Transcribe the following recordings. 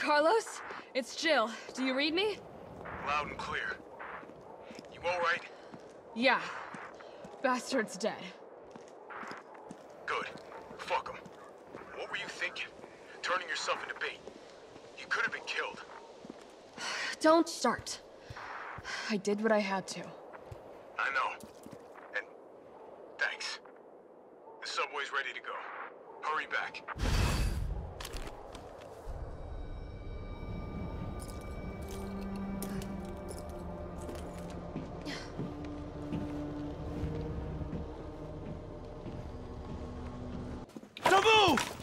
Carlos, it's Jill. Do you read me? Loud and clear. You alright? Yeah. Bastard's dead. Good. Fuck him. What were you thinking? Turning yourself into bait. You could have been killed. Don't start. I did what I had to. I know. And thanks. The subway's ready to go. Hurry back.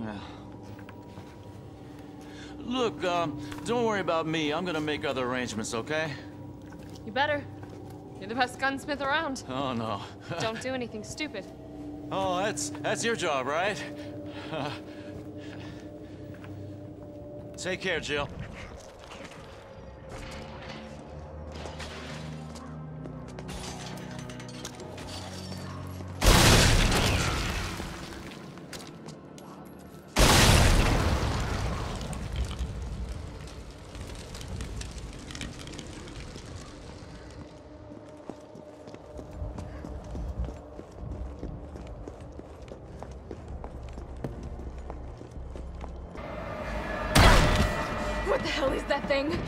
Yeah. Look, um, don't worry about me. I'm gonna make other arrangements, okay? You better. You're the best gunsmith around. Oh, no. Don't do anything stupid. oh, that's, that's your job, right? Take care, Jill. Hell is that thing?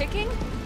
Kicking.